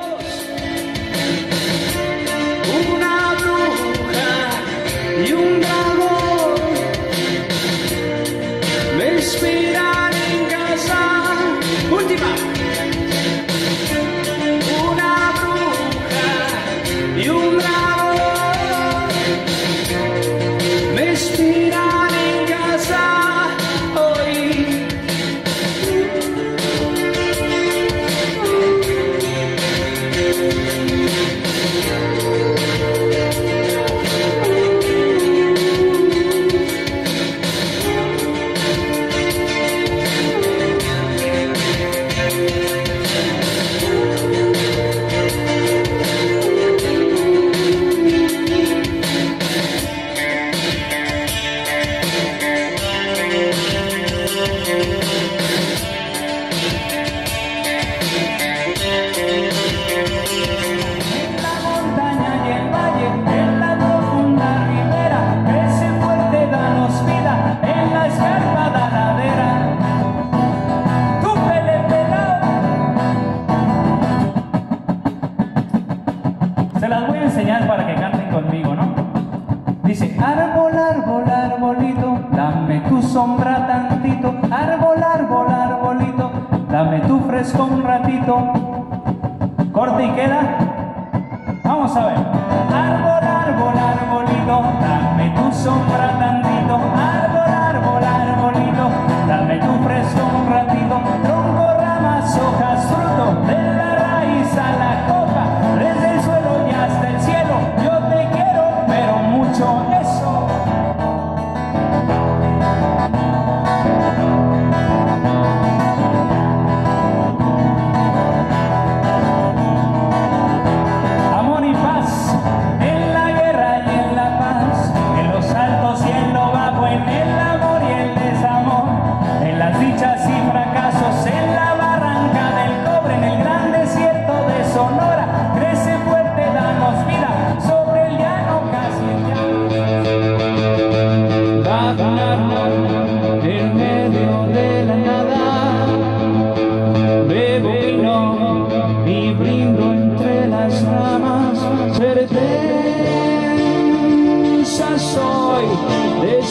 네. enseñar para que canten conmigo, ¿no? Dice, árbol, árbol, arbolito, dame tu sombra tantito, árbol, árbol, arbolito, dame tu fresco un ratito. Corta y queda. Vamos a ver. Árbol, árbol, árbol.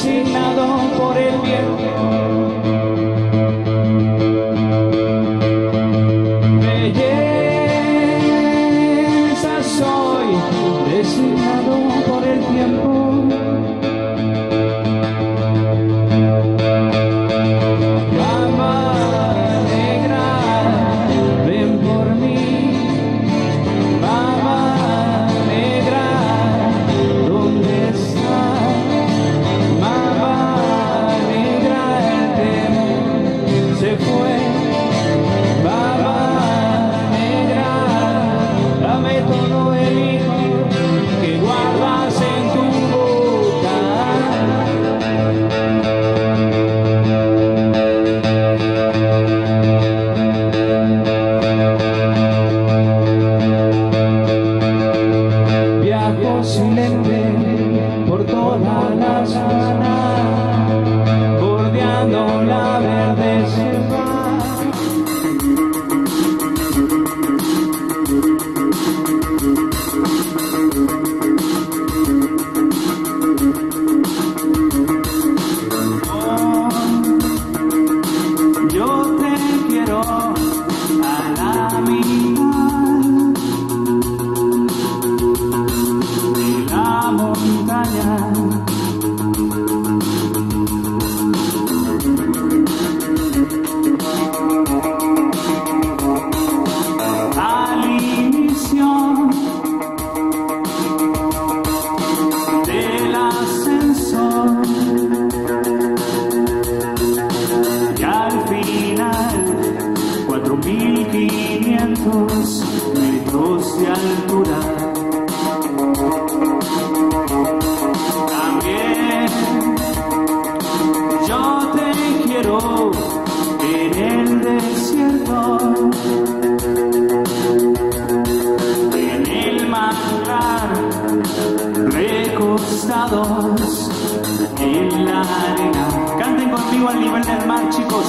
designado por el bien. Belleza soy designado Canten conmigo al nivel del mar, chicos.